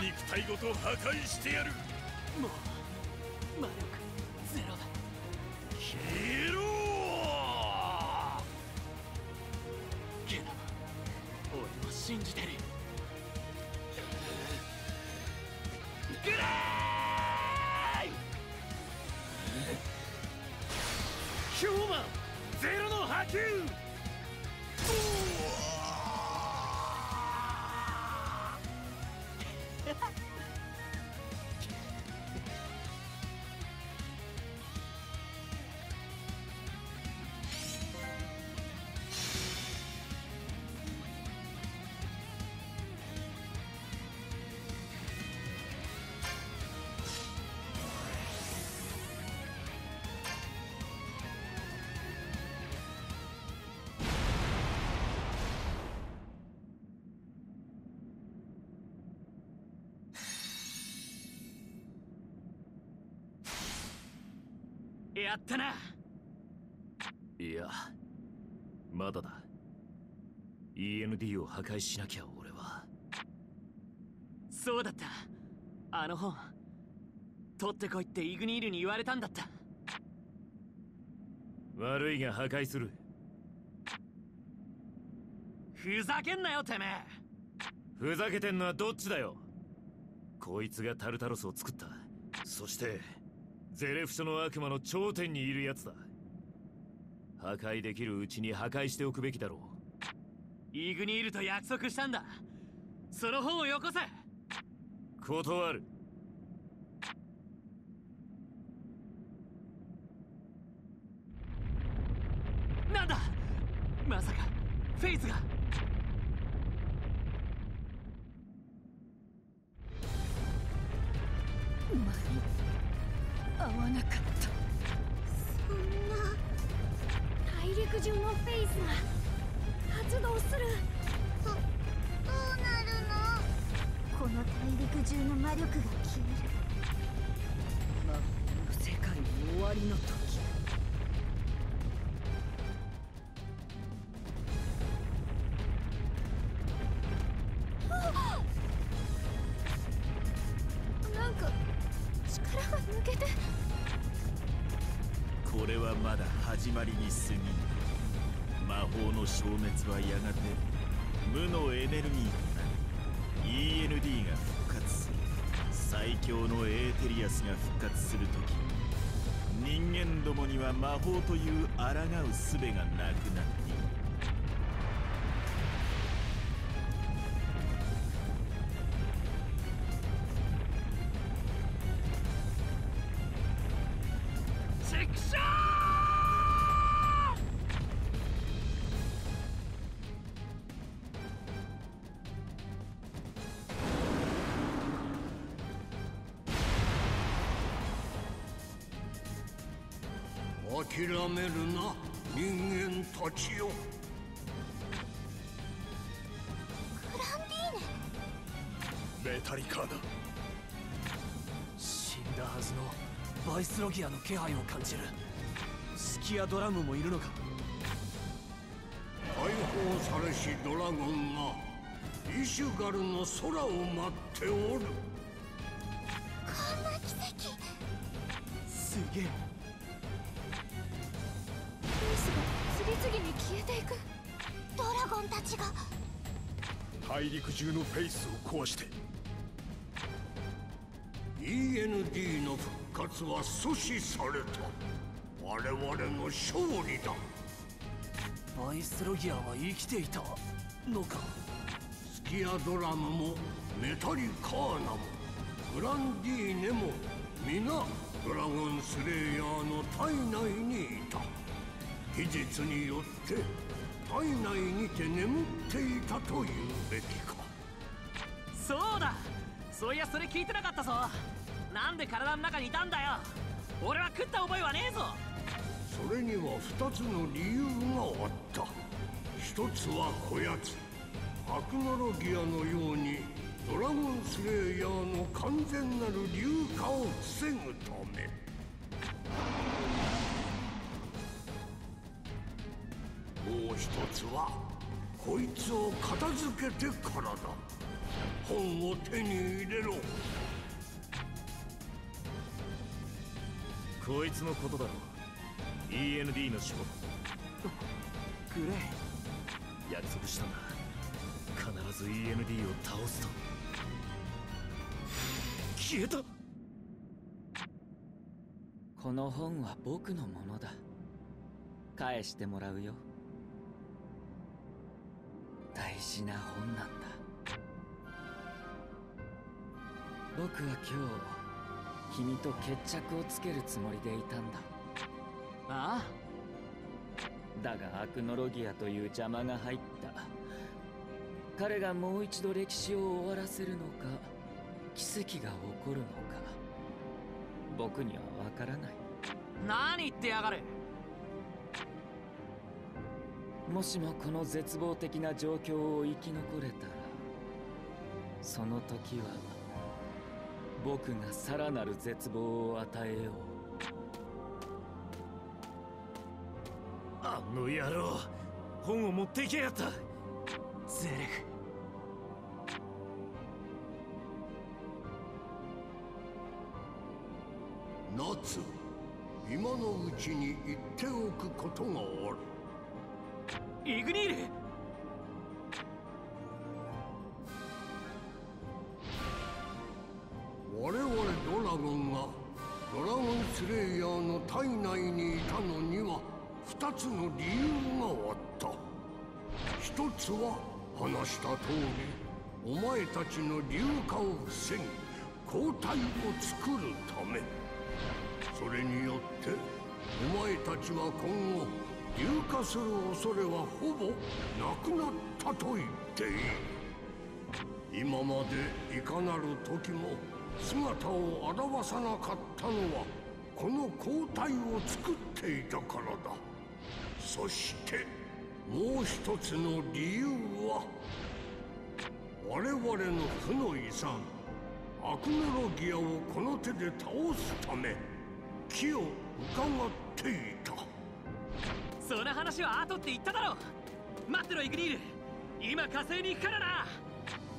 肉体ごと破壊してやる。やったな。いやまだだ。END を破壊しなきゃ俺は。そうだった。あの本取ってこいってイグニールに言われたんだった。悪いが破壊する。ふざけんなよてめえ。ふざけてんのはどっちだよ。こいつがタルタロスを作った。そしてゼレフ書の悪魔の頂点にいるやつだ。破壊できるうちに破壊しておくべきだろイグニールと約束したんだ。その本をよこせ。う断る。なんだ？まさかフェイズがが発動するどどうなるのこの大陸中の魔力が消える魔法の世界の終わりの時なんか力が抜けてこれはまだ始まりに過ぎぬ。魔法の消滅はやがて無のエネルギーとなり END が復活する。最強のエーテリアスが復活する時人間どもには魔法という抗う術がなくなる。メタリカーだ。死んだはずのバイスロギアの気配を感じる。スキアドラムもいるのか。解放されしドラゴンがイシュガルの空を舞っておる。こんな奇跡。すげえ。フェイスが次々に消えていく。ドラゴンたちが。大陸中のフェイスを壊して END の復活は阻止された。我々の勝利だ。バイスロギアは生きていたのか。スキアドラムもメタリカーナもグランディーネも皆ドラゴンスレイヤーの体内にいた。技術によって体内にて眠っていたというべきか。そうだそういやそれ聞いてなかったぞ。なんで体の中にいたんだよ。俺は食った覚えはねえぞ。それには2つの理由があった。一つはこやつ。アクノロギアのようにドラゴンスレイヤーの完全なる硫化を防ぐため。もう一つはこいつを片付けてからだ。本を手に入れろ。こいつのことだろ END の仕事。グレイ約束したんだ。必ず END を倒すと。消えた。この本は僕のものだ。返してもらうよ。大事な本なんだ僕は今日君と決着をつけるつもりでいたんだ。ああ。だがアクノロギアという邪魔が入った。彼がもう一度歴史を終わらせるのか奇跡が起こるのか。僕にはわからない。何言ってやがる。もしもこの絶望的な状況を生き残れたらその時は僕がさらなる絶望を与えよう。あの野郎本を持っていけやがった。ゼレフ夏今のうちに言っておくことがある？イグニール体内にいたのには二つの理由があった。一つは話した通りお前たちの硫化を防ぎ抗体を作るため。それによってお前たちは今後硫化する恐れはほぼなくなったと言っていい。今までいかなる時も姿を現さなかったのはこの抗体を作っていたからだ。そしてもう一つの理由は我々の負の遺産アクノロギアをこの手で倒すため木を伺っていた。その話は後って言っただろ待ってろイグニール。今火星に行くからな。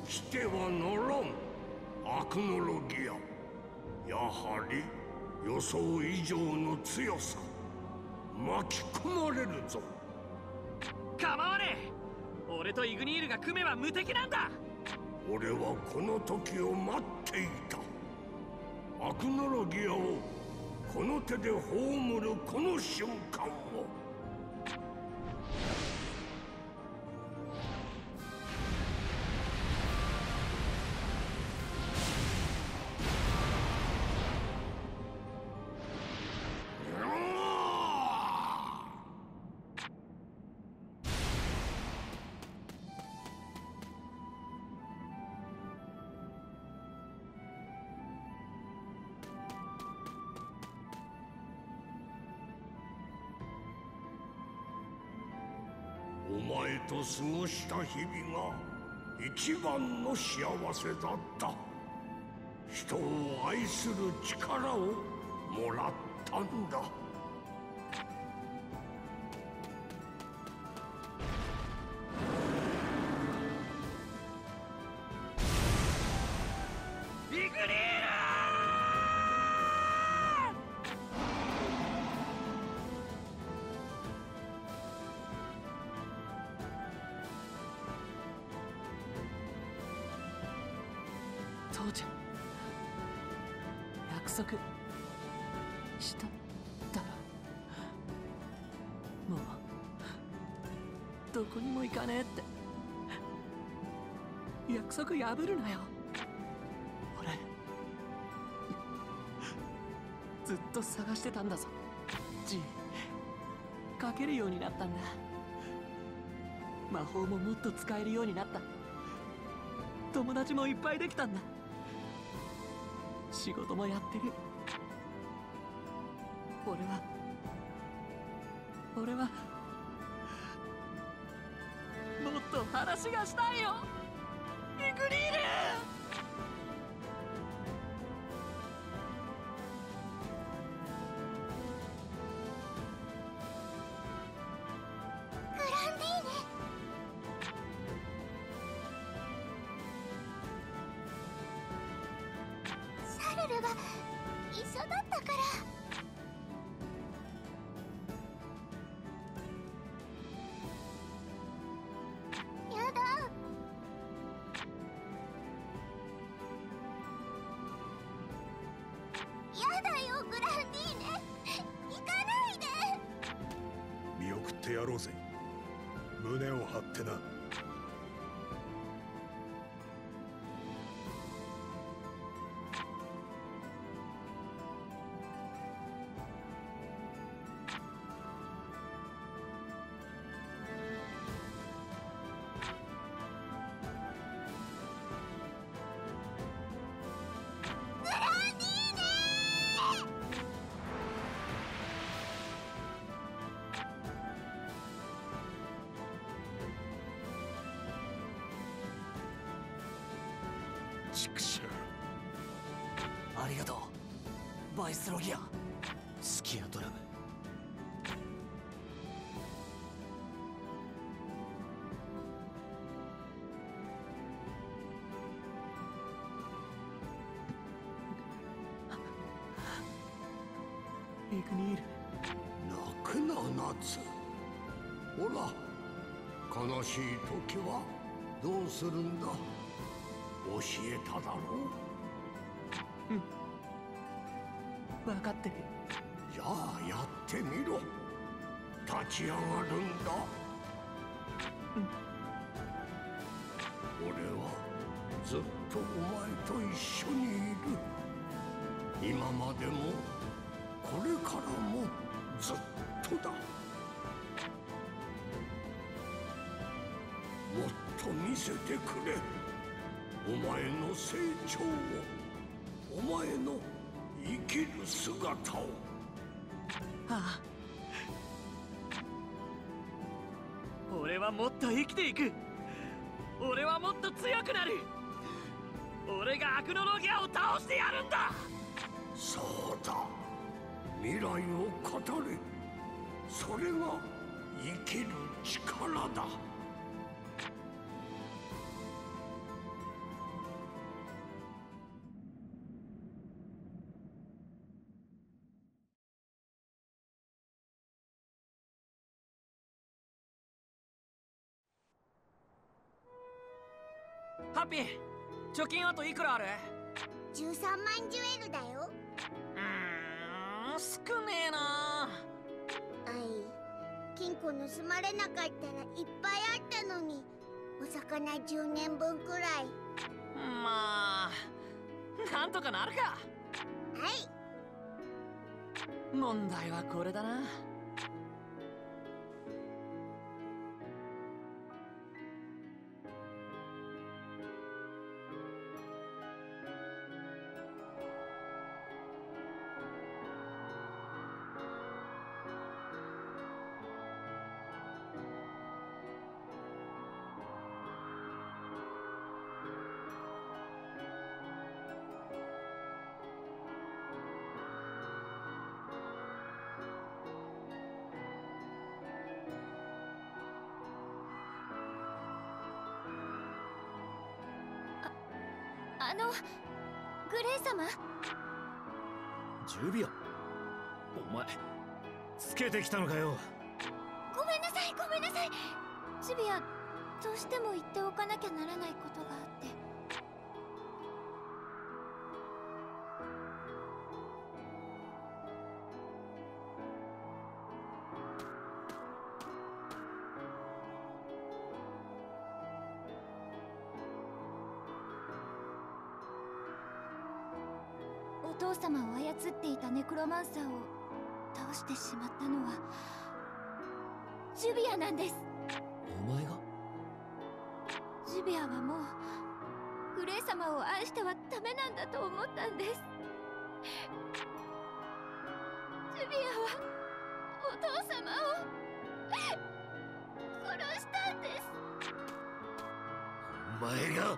来てはならんアクノロギア。やはり予想以上の強さ巻き込まれるぞ。構わねえ俺とイグニールが組めば無敵なんだ!俺はこの時を待っていた。アクノロギアをこの手で葬るこの瞬間を過ごした日々が一番の幸せだった。人を愛する力をもらったんだ。束破るなよ俺ずっと探してたんだぞ G 書けるようになったんだ魔法ももっと使えるようになった友達もいっぱいできたんだ仕事もやってる俺は俺はもっと話がしたいよグリールろうぜ。胸を張ってな。うバイスロギアスキアドラムイグニール泣くな夏ほら悲しい時はどうするんだ教えただろ分かってる。じゃあやってみろ。立ち上がるんだ。俺はずっとお前と一緒にいる。今までもこれからもずっとだ。もっと見せてくれ。お前の成長を。お前の生きる姿を。ああ。俺はもっと生きていく。俺はもっと強くなる。俺がアクノロギアを倒してやるんだ。そうだ。未来を語れそれが生きる力だハッピー貯金あといくらある？13万ジュエルだよ。うーん少ねえな。あい金庫盗まれなかったらいっぱいあったのに。お魚10年分くらい。まあなんとかなるか。はい。問題はこれだなのグレイ様？ジュビア？お前つけてきたのかよ。ごめんなさいごめんなさい。ジビアどうしても言っておかなきゃならないことがロマンサーを倒してしまったのはジュビアなんです。お前が？ジュビアはもうグレイ様を愛してはダメなんだと思ったんです。ジュビアはお父様を殺したんです。お前が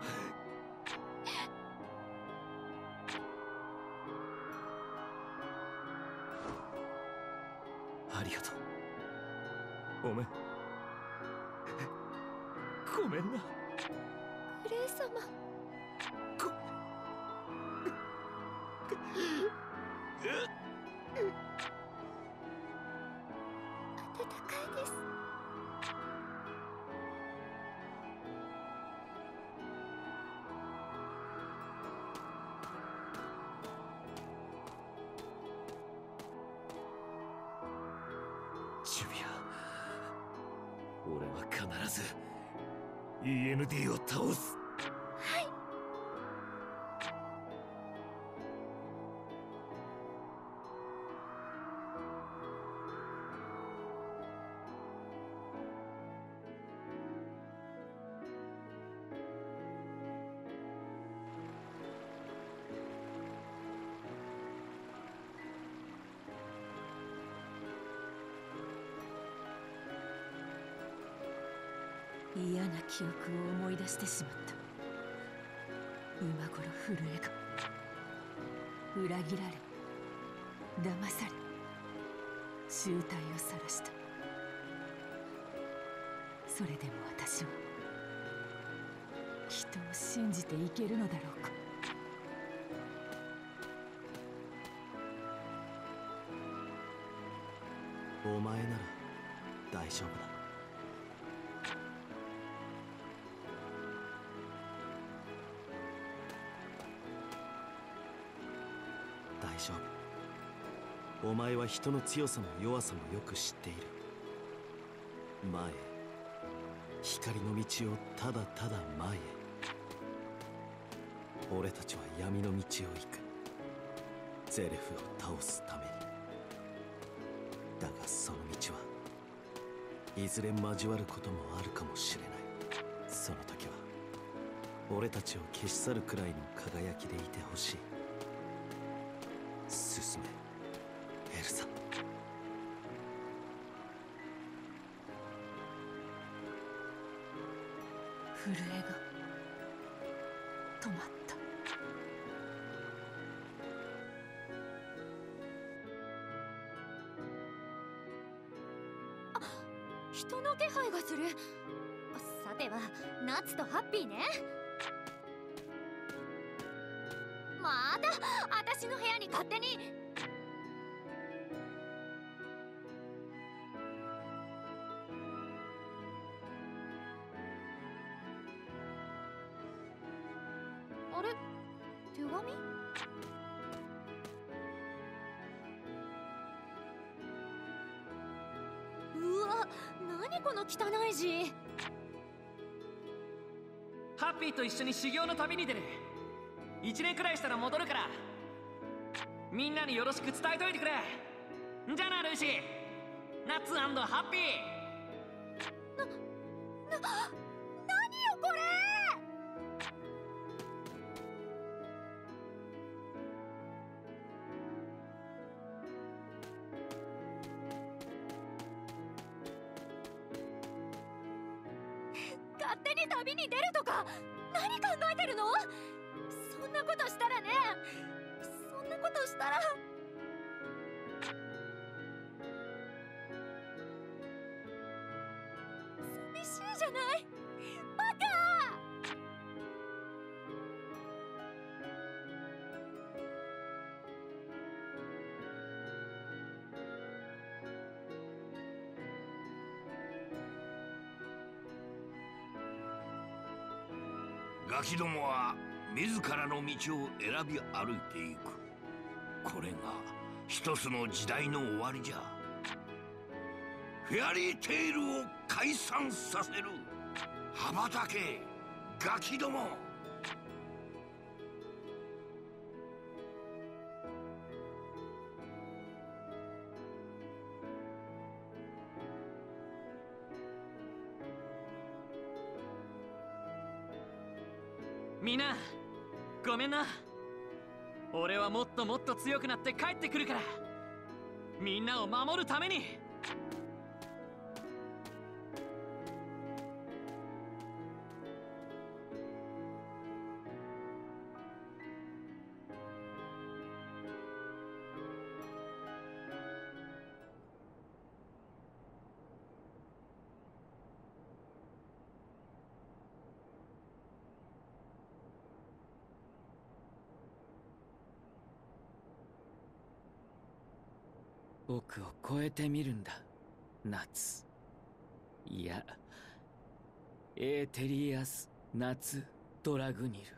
うお必ず。END を倒す。はい。してしまった。今頃震えが裏切られ騙され集体を晒した。それでも私は人を信じていけるのだろうか。丈夫お前は人の強さも弱さもよく知っている。前へ。光の道をただただ前へ。俺たちは闇の道を行く。ゼレフを倒すために。だがその道はいずれ交わることもあるかもしれない。その時は俺たちを消し去るくらいの輝きでいてほしい。進めエルサ。震えが止まった。人の気配がする。さてはナツとハッピーね。また私の部屋に勝手に。あれ？手紙？うわ何この汚い字。ハッピーと一緒に修行の旅に出る1年くらいしたら戻るから。みんなによろしく伝えといてくれ。じゃあなルーシー。ナッツハッピー。なな何よこれ。勝手に旅に出るとか何考えてるの？そんなことしたらね。そんなことしたら。寂しいじゃない。バカ！ガキどもは自らの道を選び歩いていく。これが一つの時代の終わりじゃ。フェアリーテイルを解散させる。羽ばたけガキども。みんな。ごめんな。俺はもっともっと強くなって帰ってくるから。みんなを守るために。超えてみるんだ。夏。いやエーテリアス夏ドラグニル。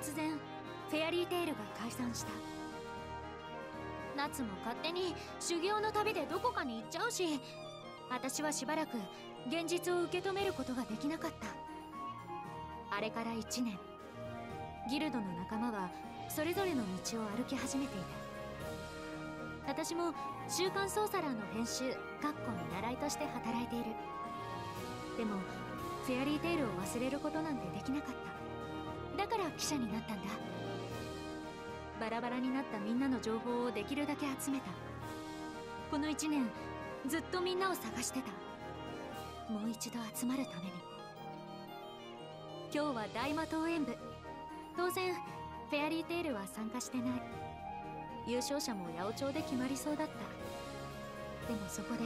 突然フェアリーテイルが解散した。夏も勝手に修行の旅でどこかに行っちゃうし私はしばらく現実を受け止めることができなかった。あれから1年。ギルドの仲間はそれぞれの道を歩き始めている私も「週刊ソーサラー」の編集かっこ見習いとして働いている。でもフェアリーテイルを忘れることなんてできなかった。だから記者になったんだ。バラバラになったみんなの情報をできるだけ集めた。この1年ずっとみんなを探してた。もう一度集まるために。今日は大魔党演舞。当然フェアリーテールは参加してない。優勝者も八百長で決まりそうだった。でもそこで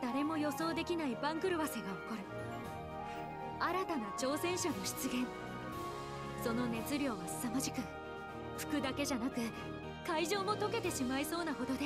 誰も予想できない番狂わせが起こる。新たな挑戦者の出現。その熱量は凄まじく。服だけじゃなく会場も溶けてしまいそうなほどで。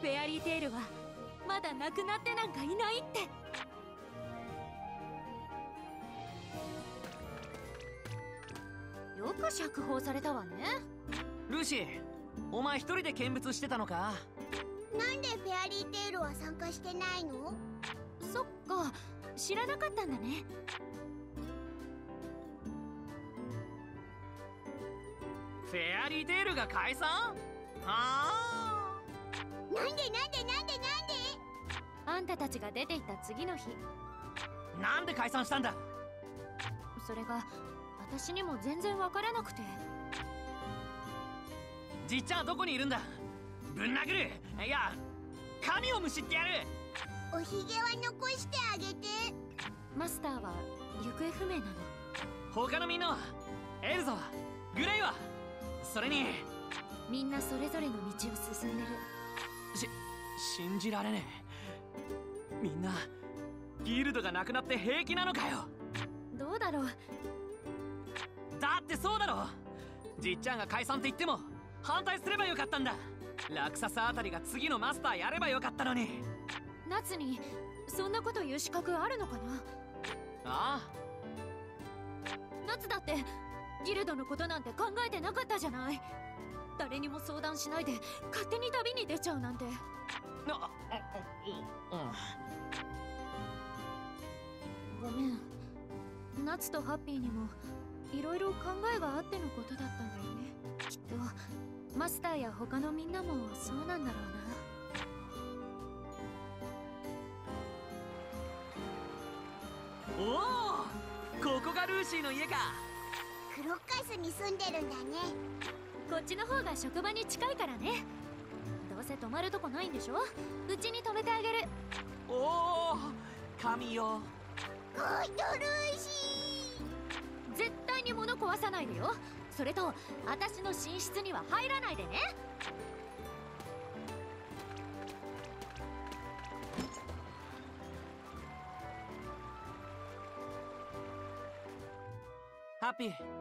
フェアリーテールはまだ亡くなってなんかいないって。よく釈放されたわね。ルーシーお前一人で見物してたのか？なんでフェアリーテールは参加してないの？そっか知らなかったんだね。フェアリーテールが解散？あなんでなんでなんでなんで？あんたたちが出て行った次の日。あなんで解散したんだ？それが私にも全然わからなくて。じっちゃんはどこにいるんだ？ぶん殴る。いや神をむしってやる。おひげは残してあげて。マスターは行方不明なの。他のみんなは？エルザは？グレイは？それに。みんなそれぞれの道を進んでるし信じられねえ。みんなギルドがなくなって平気なのかよ。どうだろう。だってそうだろ。じっちゃんが解散って言っても反対すればよかったんだ。ラクサスあたりが次のマスターやればよかったのに。夏にそんなこと言う資格あるのかな？あ夏だってギルドのことなんて考えてなかったじゃない誰にも相談しないで勝手に旅に出ちゃうなんて。あごめん。夏とハッピーにもいろいろ考えがあってのことだったんだよね。きっとマスターや他のみんなもそうなんだろうな。おおここがルーシーの家か。クロッカスに住んでるんだねこっちの方が職場に近いからね。どうせ泊まるとこないんでしょ？うちに泊めてあげる。おお神よ。ゴートルーシ絶対に物壊さないでよ。それと私の寝室には入らないでね。ハッピー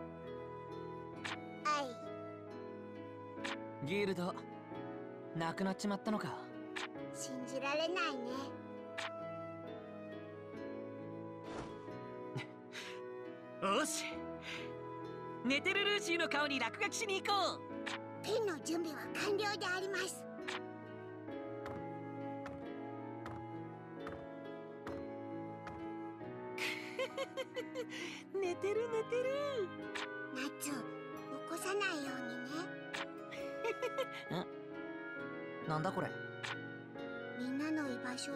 ギルドなくなっちまったのか？信じられないね。よし。寝てるルーシーの顔に落書きしに行こう。ペンの準備は完了であります。寝てる寝てる。夏起こさないようにね なんだこれ？みんなの居場所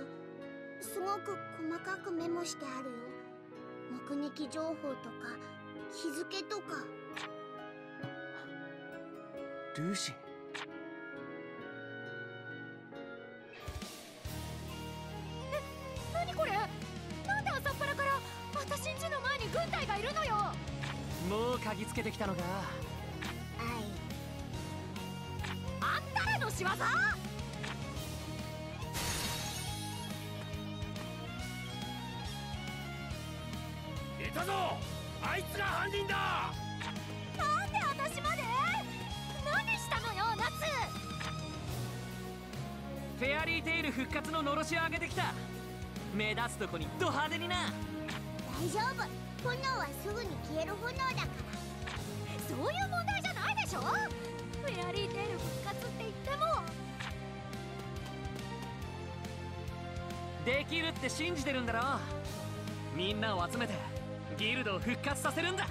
すごく細かくメモしてあるよ。目撃情報とか日付とか。ルーシー。何これ？なんで朝っぱらから私ん家の前に軍隊がいるのよ？もう嗅ぎつけてきたのか仕業いたぞ。あいつが犯人だ。なんで私まで？何したのよ夏。フェアリーテイル復活ののろしを上げてきた。目立つとこにド派手にな。大丈夫。炎はすぐに消える炎だから。そういう問題じゃないでしょ。フェアリーテイル復ってもできるって信じてるんだろみんなを集めてギルドを復活させるんだ。